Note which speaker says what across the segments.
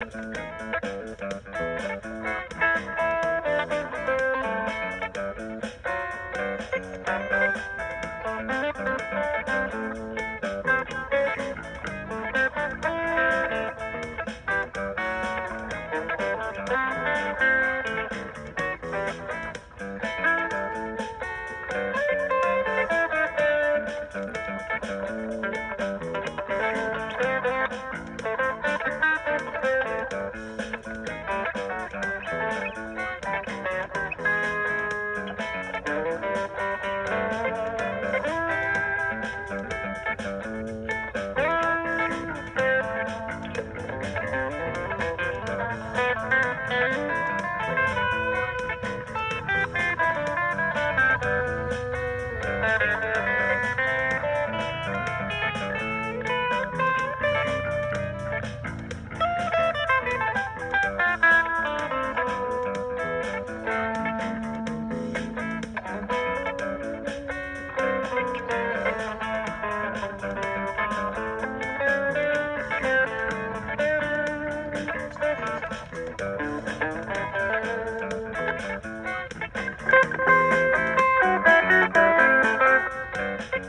Speaker 1: Música Thank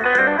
Speaker 1: Thank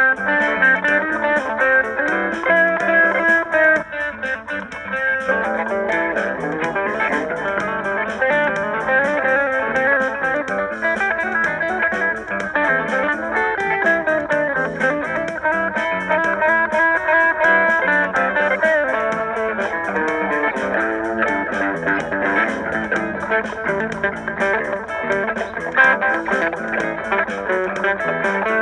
Speaker 1: Thank you.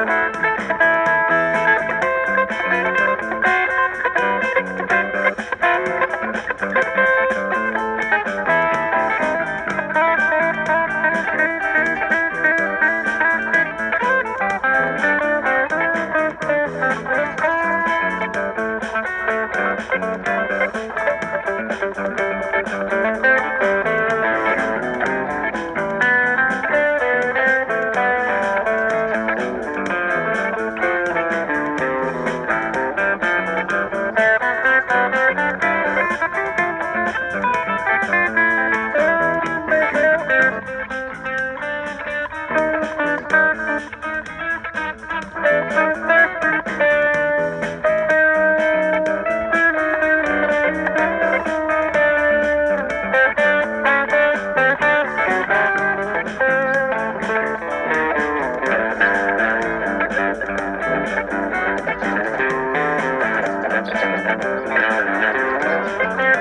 Speaker 1: Thank